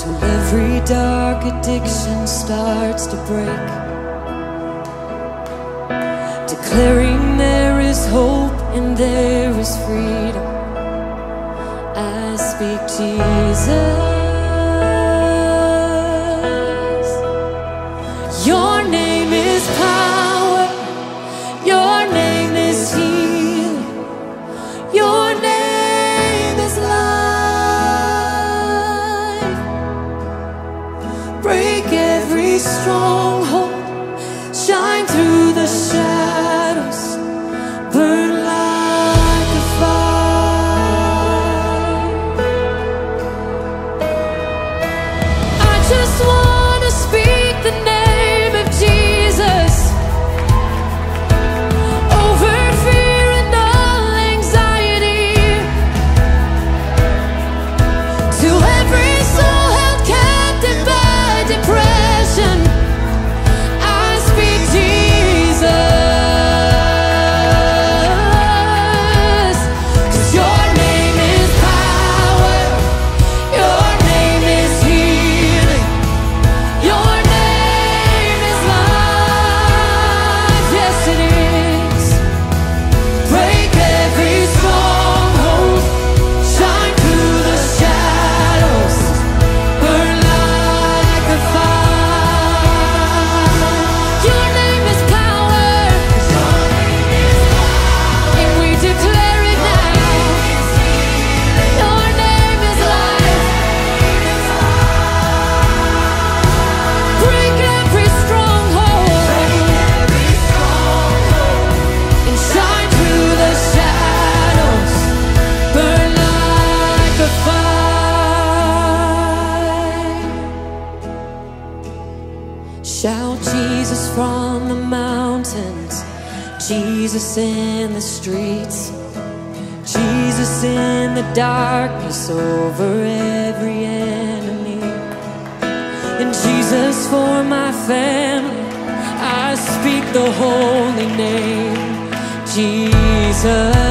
till every dark addiction starts to break. Declaring there is hope and there is freedom. I speak Jesus. From the mountains, Jesus in the streets. Jesus in the darkness over every enemy. And Jesus for my family, I speak the holy name, Jesus.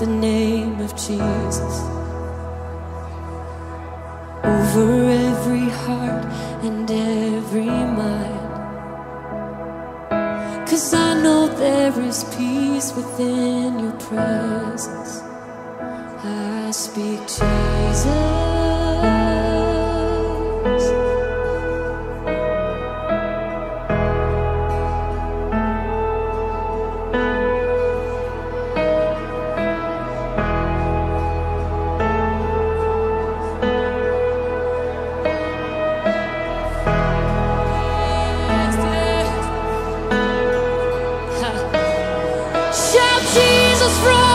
The name of Jesus over every heart and every mind. Cause I know there is peace within your presence. I speak Jesus. was wrong